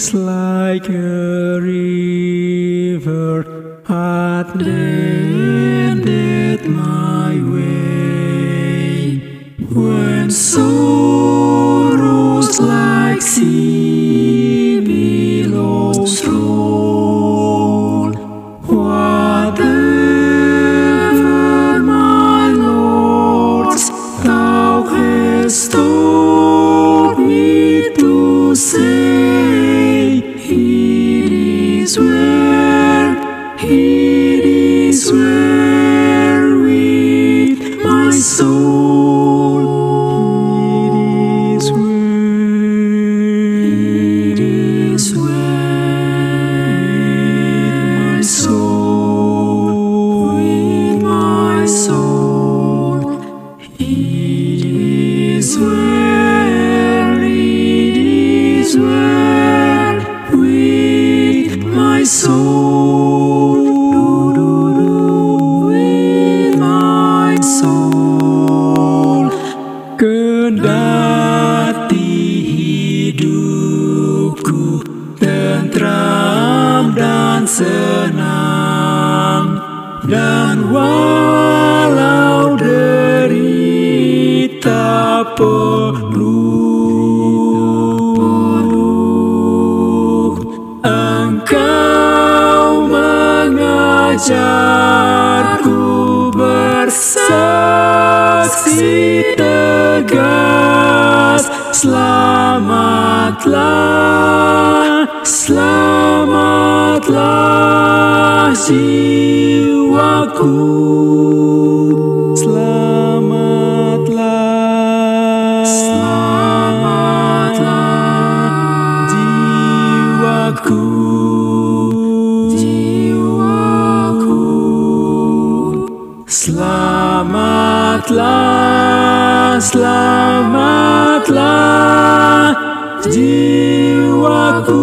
is like a river attended my way. When sorrows Kendati hidupku tentram dan senang dan walau derita penuh mengajarku bersaksi tegas. Selamatlah, selamatlah jiwaku. Selamatlah, selamatlah jiwaku Selamatlah, selamatlah jiwaku